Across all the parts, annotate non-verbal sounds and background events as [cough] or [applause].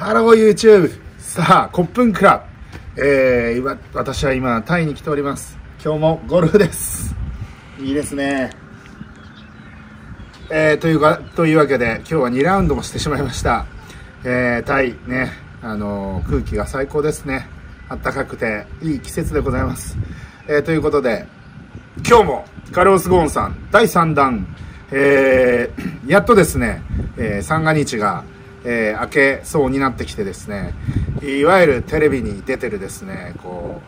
Hello YouTube! さあ、ขอบคุณครับ。えー、今、私は今、タイに来ております。今日もゴルフです。いいですね。えー、というか、というわけで、今日は2ラウンドもしてしまいました。えー、タイね、あのー空気が最高ですね。あったかくて、いい季節でございます。えー、ということで、今日もカルロス・ゴーンさん第3弾、えーやっとですね、えー三が日が、えー明けそうになってきてですねいわゆるテレビに出てるですねこ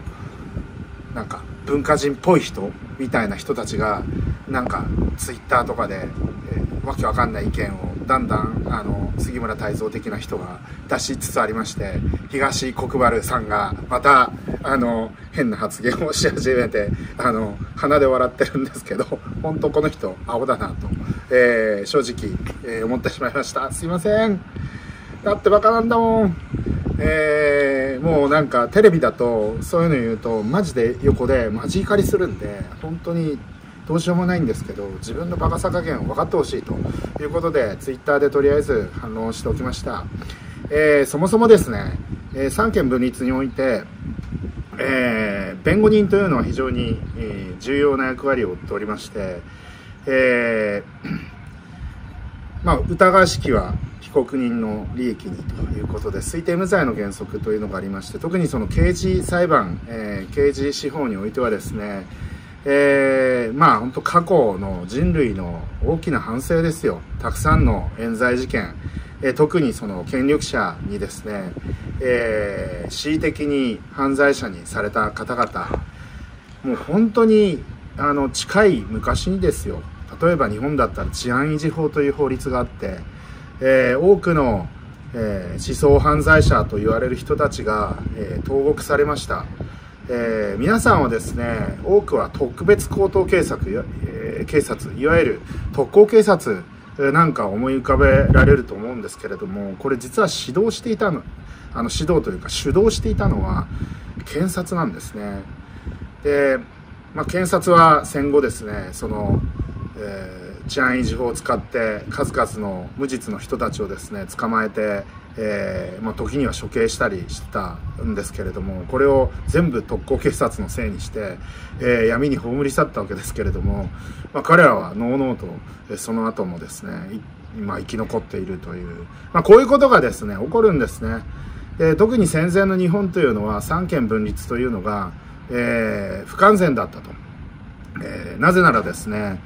うなんか文化人っぽい人みたいな人たちがなんかツイッターとかで、えーわけわかんない意見をだんだんあの杉村太蔵的な人が出しつつありまして東国原さんがまたあの変な発言をし始めてあの鼻で笑ってるんですけど本当この人青だなと、えー正直、えー思ってしまいました。すいません。だってバカなんだもん。えーもうなんかテレビだとそういうの言うとマジで横でマジ怒りするんで本当にどうしようもないんですけど自分のバカさ加減を分かってほしいということでツイッターでとりあえず反論しておきました、えーそもそもですね、えー三権分立において、えー弁護人というのは非常に、え重要な役割を負っておりまして、えーまあ、疑わしきは被告人の利益にということで推定無罪の原則というのがありまして特にその刑事裁判、えー刑事司法においてはですね、えーまあ本当過去の人類の大きな反省ですよ。たくさんの冤罪事件、えー特にその権力者にですね、えー恣意的に犯罪者にされた方々。もう本当にあの近い昔にですよ。例えば日本だったら治安維持法という法律があって、えー多くの、えー思想犯罪者と言われる人たちが、えー投獄されました、え皆さんはですね多くは特別高等警察いわ,、えー警察いわゆる特攻警察なんか思い浮かべられると思うんですけれどもこれ実は指導していたのあの指導というか主導していたのは検察なんですね。で、まあ、検察は戦後ですねその、えー治安維持法を使って数々の無実の人たちをですね捕まえて、えーまあ、時には処刑したりしてたんですけれどもこれを全部特攻警察のせいにして、えー闇に葬り去ったわけですけれども、まあ、彼らはのうのうとその後もですねいまあ、生き残っているという、まあ、こういうことがですね起こるんですね。で特に戦前の日本というのは三権分立というのが、えー不完全だったと、えーなぜならですね、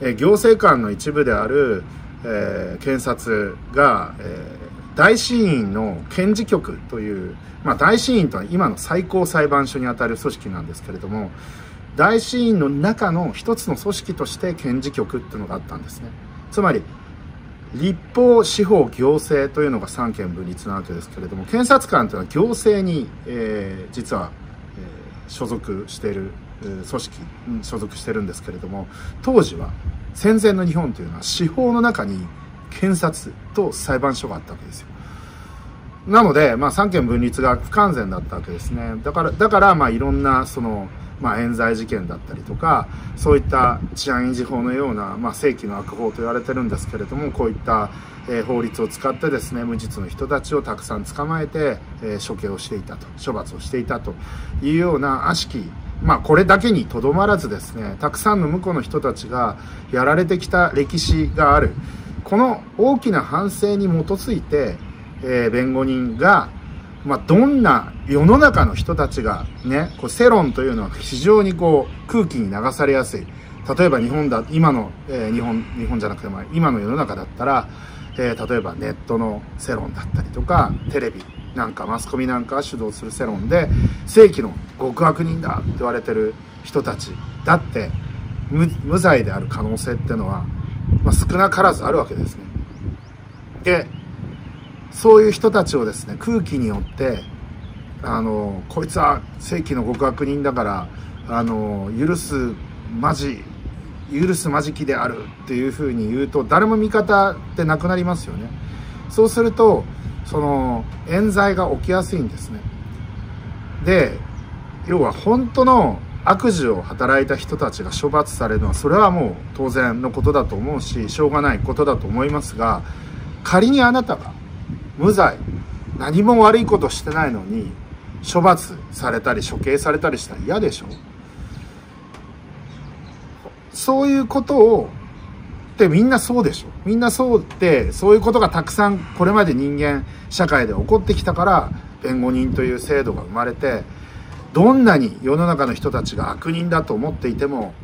え行政官の一部である、えー検察が、えー大審院の検事局という、まあ、大審院とは今の最高裁判所にあたる組織なんですけれども大審院の中の一つの組織として検事局っていうのがあったんですね。つまり立法司法行政というのが三権分立なわけですけれども検察官というのは行政に、えー実は、えー所属している組織に所属してるんですけれども当時は戦前の日本というのは司法の中に検察と裁判所があったわけですよ。なので、まあ、三権分立が不完全だったわけですね。だからだからまあいろんなその、まあ、冤罪事件だったりとかそういった治安維持法のような、まあ、正規の悪法と言われてるんですけれどもこういった、えー法律を使ってですね無実の人たちをたくさん捕まえて、えー処刑をしていたと処罰をしていたというような悪しきまあこれだけにとどまらずですねたくさんの向こうの人たちがやられてきた歴史がある。この大きな反省に基づいて、えー弁護人が、まあ、どんな世の中の人たちがねこう世論というのは非常にこう空気に流されやすい。例えば日本だ今の、えー日本日本じゃなくても今の世の中だったら、えー例えばネットの世論だったりとかテレビなんかマスコミなんか主導する世論で正規の極悪人だって言われてる人たちだって無罪である可能性っていうのは、まあ、少なからずあるわけですね。でそういう人たちをですね空気によってあのこいつは正規の極悪人だからあの許すマジ許すまじきであるっていうふうに言うと誰も味方ってなくなりますよねそうするとその冤罪が起きやすいんですね。で要は本当の悪事を働いた人たちが処罰されるのはそれはもう当然のことだと思うししょうがないことだと思いますが仮にあなたが無罪何も悪いことしてないのに処罰されたり処刑されたりしたら嫌でしょ？そういうことをってみんなそうでしょ。みんなそうってそういうことがたくさんこれまで人間社会で起こってきたから弁護人という制度が生まれてどんなに世の中の人たちが悪人だと思っていても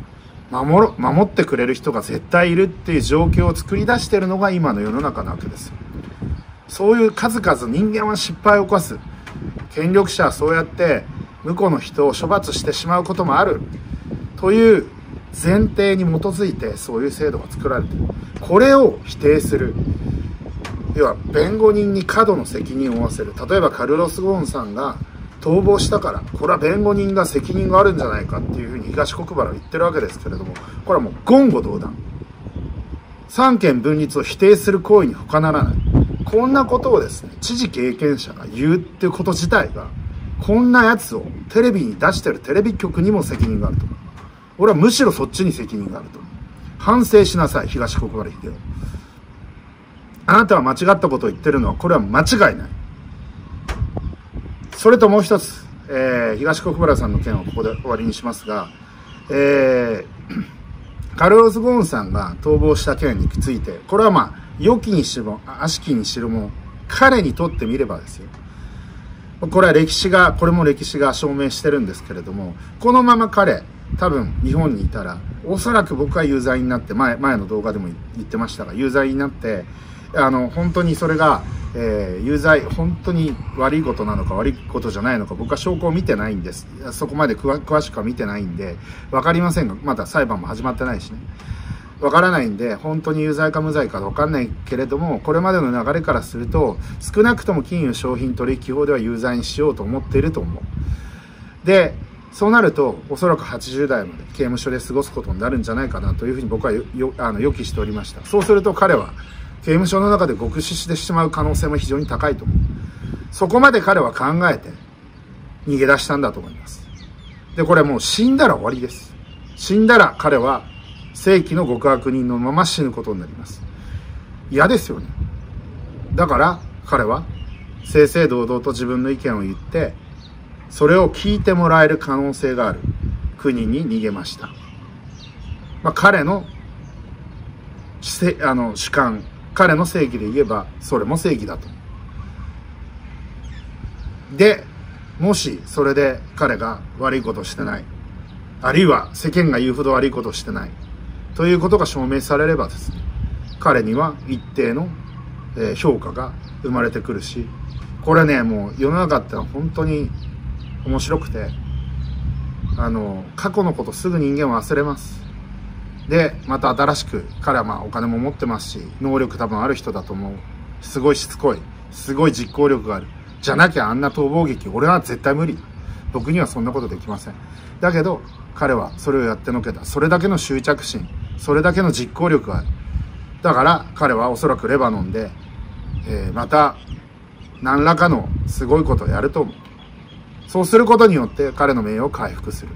守守ってくれる人が絶対いるっていう状況を作り出してるのが今の世の中なわけですそういう数々人間は失敗を起こす。権力者はそうやって向こうの人を処罰してしまうこともある。という前提に基づいてそういう制度が作られてる。これを否定する。要は弁護人に過度の責任を負わせる。例えばカルロス・ゴーンさんが逃亡したからこれは弁護人が責任があるんじゃないかっていうふうに東国原は言ってるわけですけれどもこれはもう言語道断。三権分立を否定する行為に他ならない。こんなことをですね知事経験者が言うっていうこと自体がこんなやつをテレビに出してるテレビ局にも責任があると。俺はむしろそっちに責任があると。反省しなさい。東国原秀夫あなたは間違ったことを言ってるのはこれは間違いない。それともう一つ、えー、東国原さんの件をここで終わりにしますが、えー、[clears throat] カルロス・ゴーンさんが逃亡した件について、これはまあ、良きにしろ、悪しきにしろも、彼にとってみればですよ。これは歴史が、これも歴史が証明してるんですけれども、このまま彼、多分日本にいたら、おそらく僕は有罪になって、前、前の動画でも言ってましたが、有罪になって、あの、本当にそれが、えー、有罪、本当に悪いことなのか悪いことじゃないのか、僕は証拠を見てないんです。そこまで詳しくは見てないんで、わかりませんが、まだ裁判も始まってないしね。わからないんで、本当に有罪か無罪かわかんないけれども、これまでの流れからすると、少なくとも金融商品取引法では有罪にしようと思っていると思う。で、そうなると、おそらく80代まで刑務所で過ごすことになるんじゃないかなというふうに僕はよあの予期しておりました。そうすると彼は、刑務所の中で極死してしまう可能性も非常に高いと思う。そこまで彼は考えて逃げ出したんだと思います。で、これもう死んだら終わりです。死んだら彼は正規の極悪人のまま死ぬことになります。嫌ですよね。だから彼は正々堂々と自分の意見を言って、それを聞いてもらえる可能性がある国に逃げました。まあ、彼のあの主観彼の正義で言えば、それも正義だと。で、もしそれで彼が悪いことしてない、あるいは世間が言うほど悪いことしてない、ということが証明されればですね、彼には一定の評価が生まれてくるし、これね、もう世の中って本当に面白くて、あの、過去のことすぐ人間は忘れます。で、また新しく、彼はまあお金も持ってますし、能力多分ある人だと思う。すごいしつこい。すごい実行力がある。じゃなきゃあんな逃亡劇、俺は絶対無理。僕にはそんなことできません。だけど、彼はそれをやってのけた。それだけの執着心、それだけの実行力がある。だから彼はおそらくレバノンで、えー、また何らかのすごいことをやると思う。そうすることによって彼の名誉を回復する。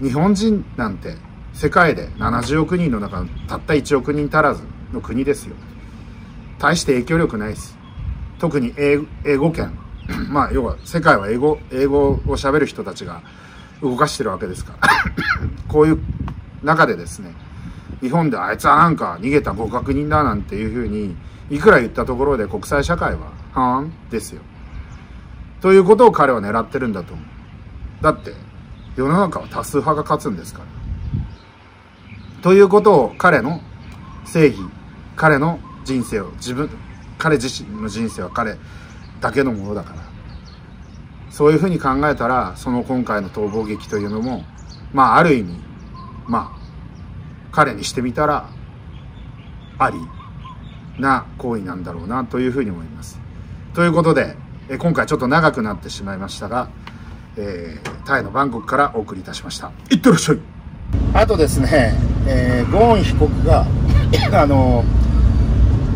日本人なんて世界で70億人の中のたった1億人足らずの国ですよ。大して影響力ないです。特に英語圏。[clears throat] まあ要は世界は英語英語を喋る人たちが動かしてるわけですから。[clears throat] こういう中でですね日本であいつはなんか逃げた互角人だなんていうふうにいくら言ったところで国際社会は「はーん」ですよ。ということを彼は狙ってるんだと思うだって世の中は多数派が勝つんですからということを彼の正義、彼の人生を自分、彼自身の人生は彼だけのものだから。そういうふうに考えたら、その今回の逃亡劇というのも、まあある意味、まあ、彼にしてみたら、ありな行為なんだろうなというふうに思います。ということで、え今回ちょっと長くなってしまいましたが、えー、タイのバンコクからお送りいたしました。いってらっしゃいあとですね、えー、ゴーン被告が [coughs] あの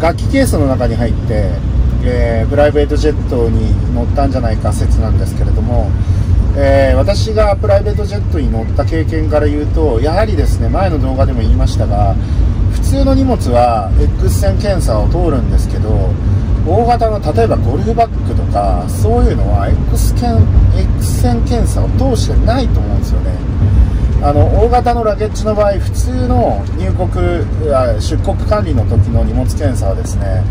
楽器ケースの中に入って、えー、プライベートジェットに乗ったんじゃないか説なんですけれども、えー、私がプライベートジェットに乗った経験から言うとやはりですね前の動画でも言いましたが普通の荷物は X 線検査を通るんですけど大型の例えばゴルフバッグとかそういうのは X 線 X 線検査を通してないと思うんですよね。あの大型のラゲッジの場合普通の入国出国管理の時の荷物検査はですね、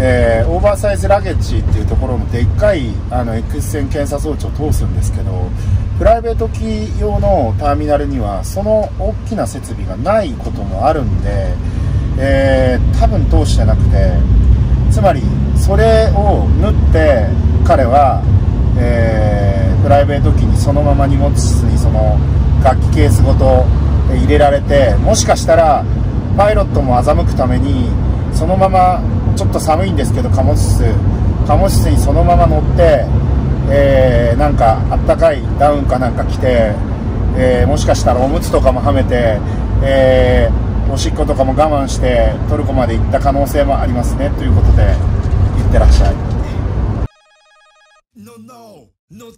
えー、オーバーサイズラゲッジっていうところのでっかいあの X 線検査装置を通すんですけどプライベート機用のターミナルにはその大きな設備がないこともあるんで、えー、多分通してなくてつまりそれを縫って彼は、えー、プライベート機にそのまま荷物室にその楽器ケースごと入れられてもしかしたらパイロットも欺くためにそのままちょっと寒いんですけど貨物室貨物室にそのまま乗って、えー、なんかあったかいダウンかなんか着て、えー、もしかしたらおむつとかもはめて、えー、おしっことかも我慢してトルコまで行った可能性もありますねということで。いってらっしゃい。No, no, no